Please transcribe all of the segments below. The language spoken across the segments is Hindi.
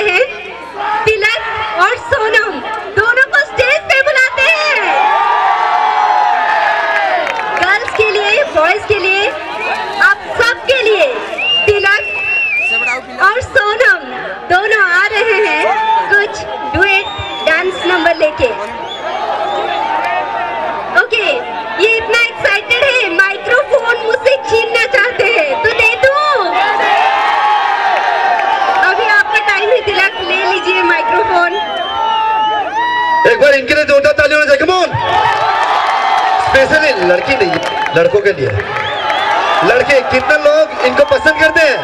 रहे जोरदार ताली होना चाहिए कमोन स्पेशली लड़की नहीं, लड़कों के लिए। लड़के, कितने लोग इनको पसंद करते हैं?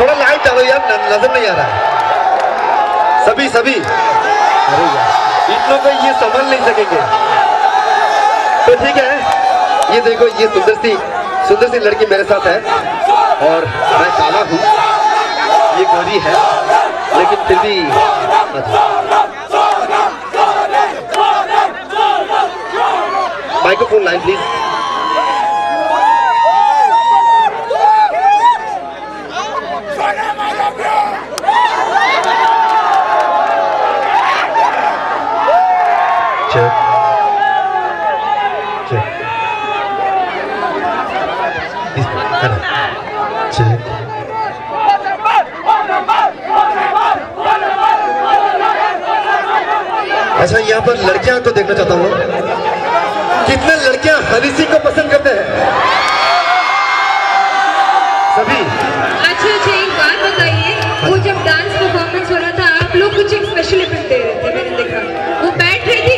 थोड़ा लाइट डालो यार नज़र नहीं आ रहा है। सभी सभी। अरे यार, इतनों को ये समझ नहीं सकेंगे। तो ठीक है, ये देखो, ये सुंदर सी सुंदर सी लड़की मेरे साथ है। और मैं काला हूँ। ये गोरी है, लेकिन फिर भी माइक्रोफोन लाइन प्लीज़ अच्छा यहाँ पर लड़कियाँ तो देखना चाहता हूँ कितने लड़कियाँ हनी सिंह को पसंद करते हैं सभी अच्छा अच्छा एक बात बताइए वो जब डांस परफॉर्मेंस हो रहा था आप लोग कुछ एक स्पेशल इफ़ेक्ट दे रहे थे मैंने देखा। वो बैठ रही थी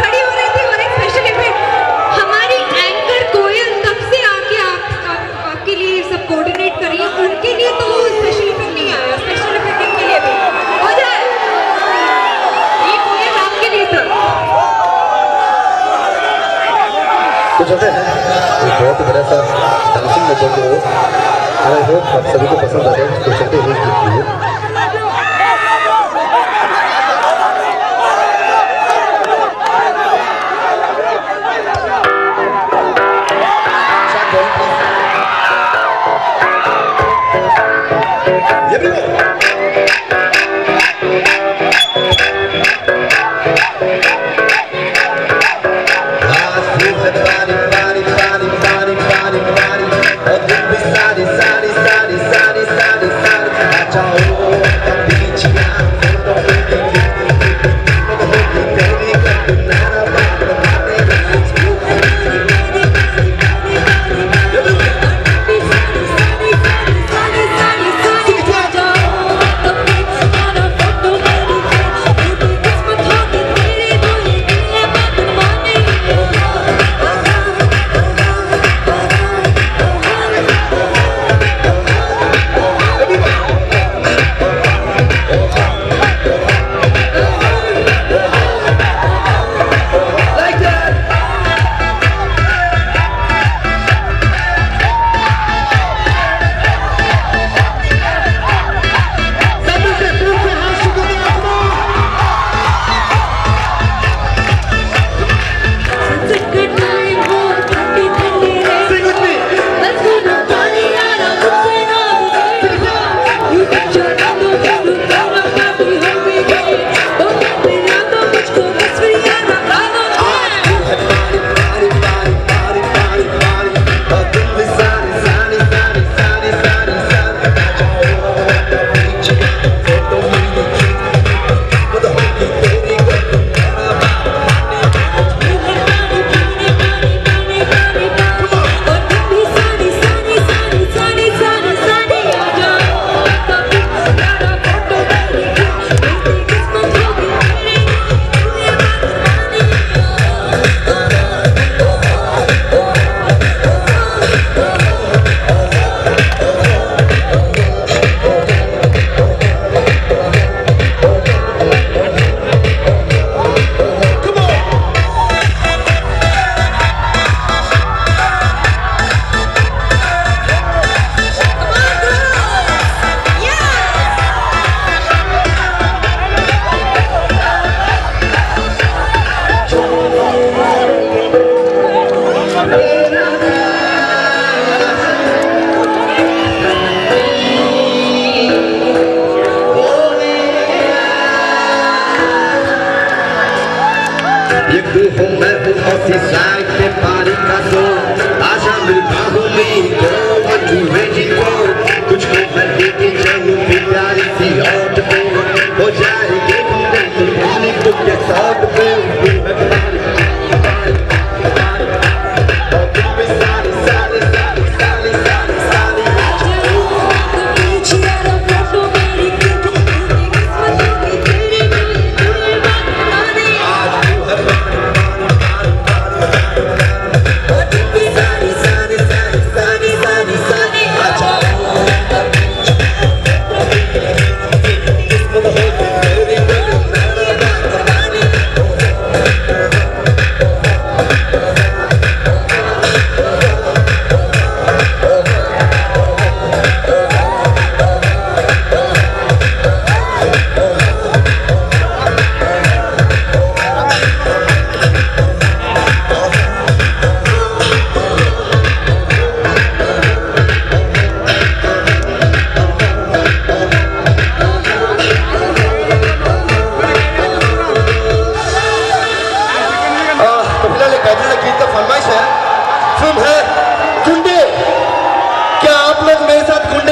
खड़ी हो रही थी और एक स्पेशल इफ़ेक्ट हमारी एंकर कोयल तब से आके आप, आप आपके लिए सब कोऑर्डिनेट कर रही है उनके लिए तो स्पेशल इफ़ेक्ट नहीं आया स्पेशल इफ़ेक्ट इनके लिए भी। हो जाए ये कोयल आपके लिए था। तो चलते हैं? बहुत बड़ा सा नंबर को आई होप आप सभी को पसंद आ जाए। तो चलते हैं।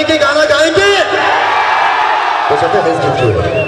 गाने के गाना गाएँगे। तो सबको हेल्थ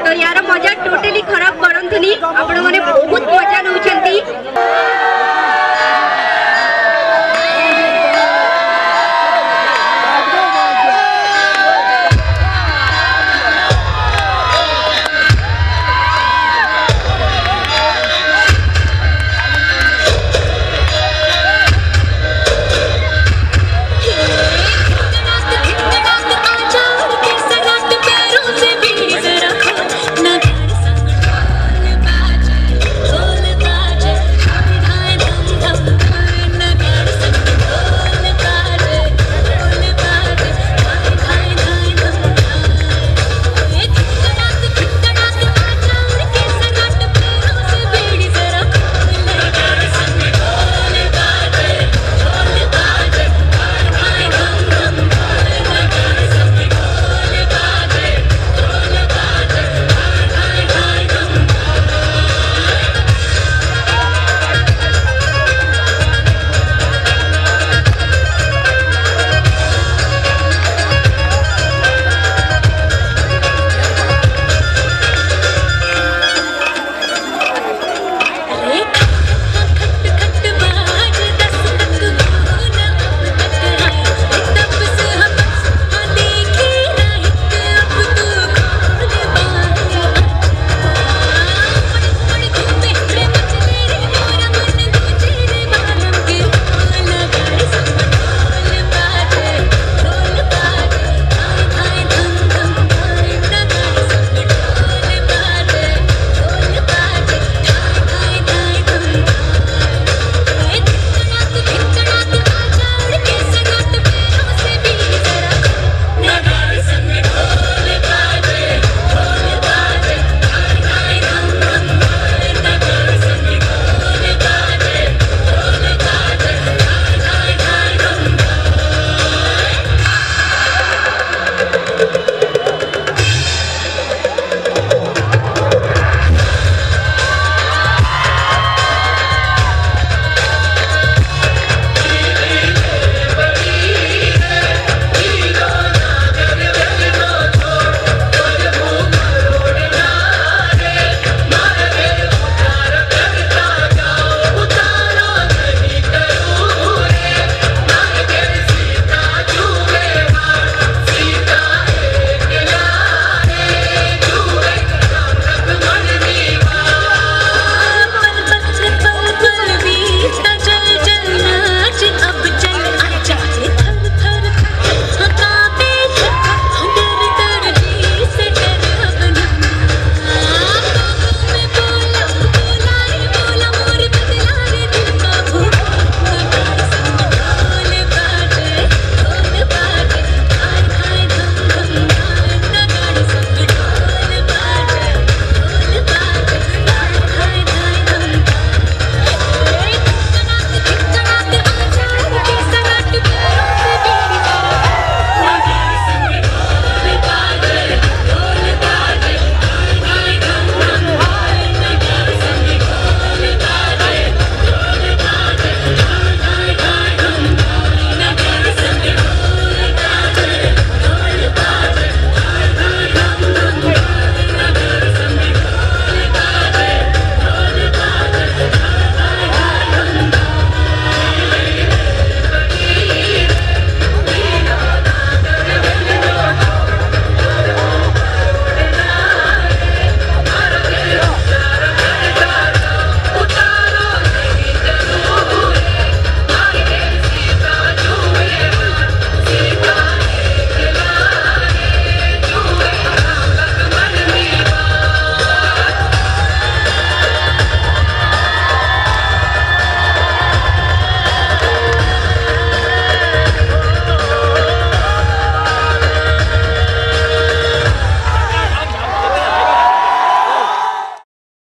તો યાર મજા ટોટલી ખરાબ કરંતુની આપણને